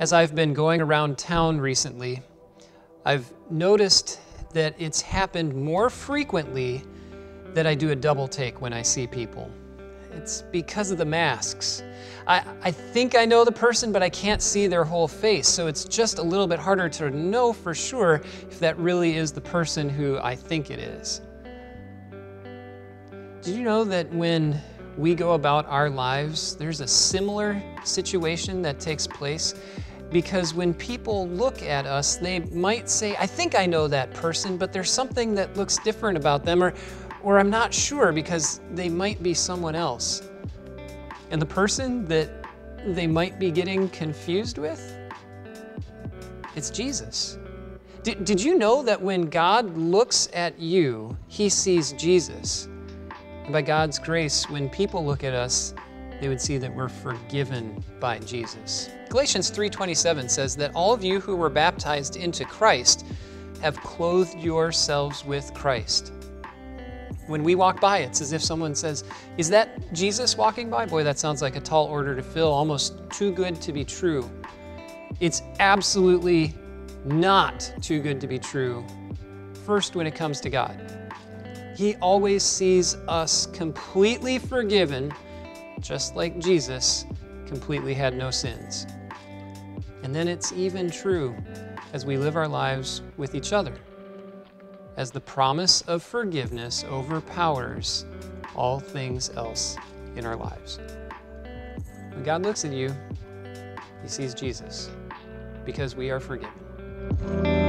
As I've been going around town recently, I've noticed that it's happened more frequently that I do a double take when I see people. It's because of the masks. I, I think I know the person, but I can't see their whole face, so it's just a little bit harder to know for sure if that really is the person who I think it is. Did you know that when we go about our lives, there's a similar situation that takes place? Because when people look at us, they might say, I think I know that person, but there's something that looks different about them, or, or I'm not sure because they might be someone else. And the person that they might be getting confused with, it's Jesus. Did, did you know that when God looks at you, he sees Jesus? And by God's grace, when people look at us, they would see that we're forgiven by Jesus. Galatians 3:27 says that all of you who were baptized into Christ have clothed yourselves with Christ. When we walk by, it's as if someone says, Is that Jesus walking by? Boy, that sounds like a tall order to fill, almost too good to be true. It's absolutely not too good to be true. First, when it comes to God, He always sees us completely forgiven, just like Jesus completely had no sins. And then it's even true as we live our lives with each other as the promise of forgiveness overpowers all things else in our lives. When God looks at you, he sees Jesus because we are forgiven.